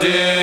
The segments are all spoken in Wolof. dear.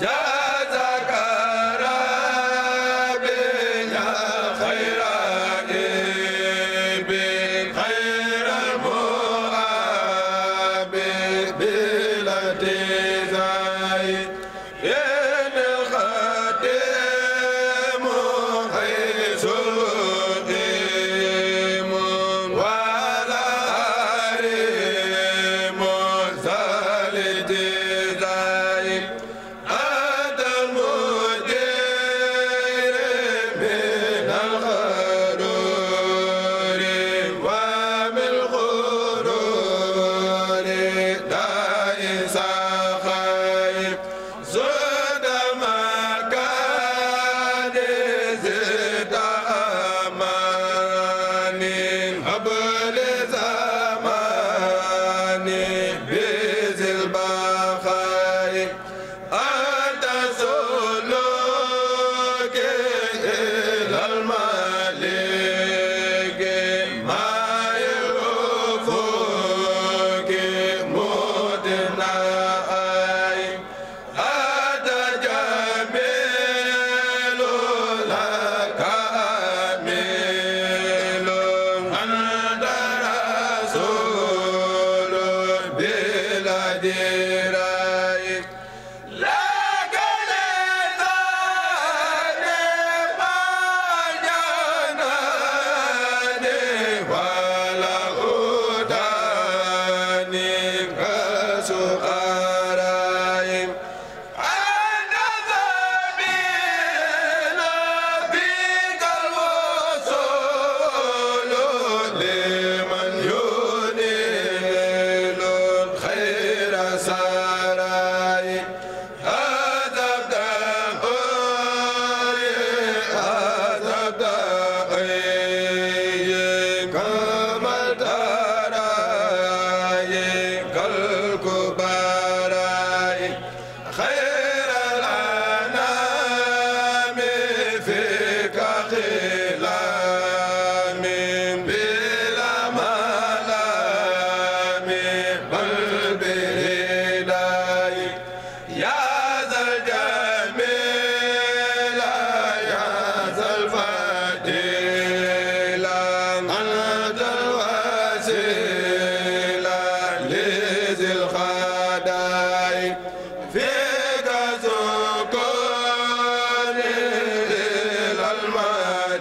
jaa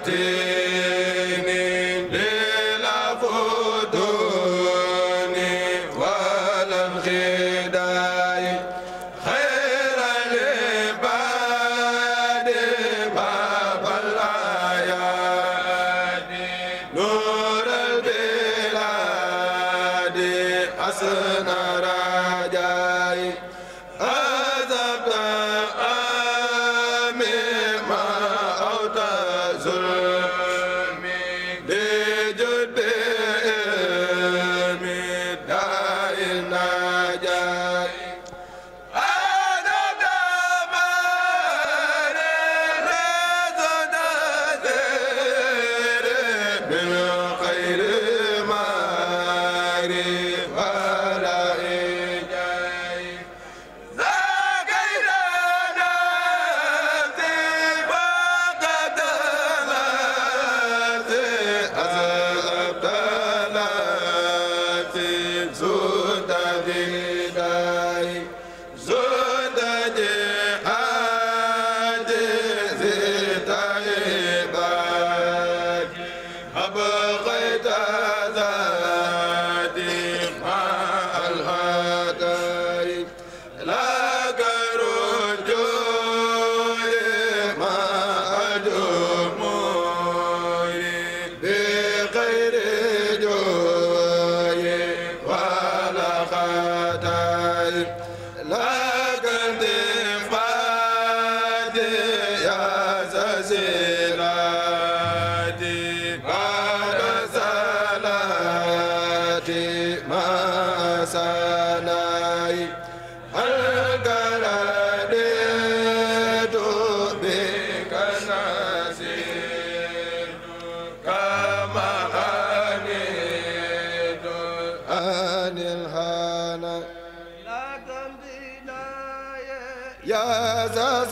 Liberté هذا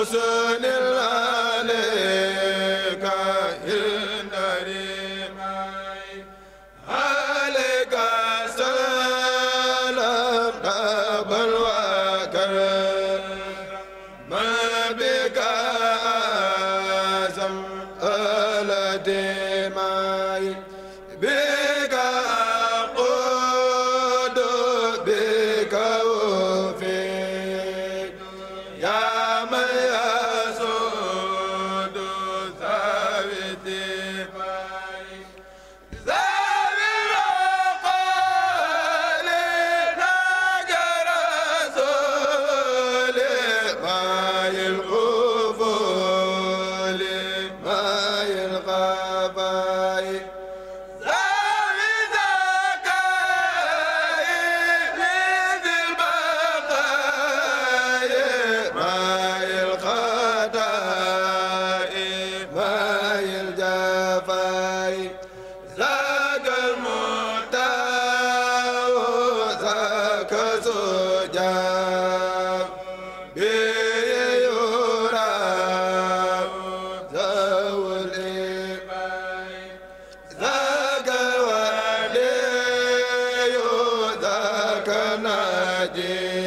Husnul naji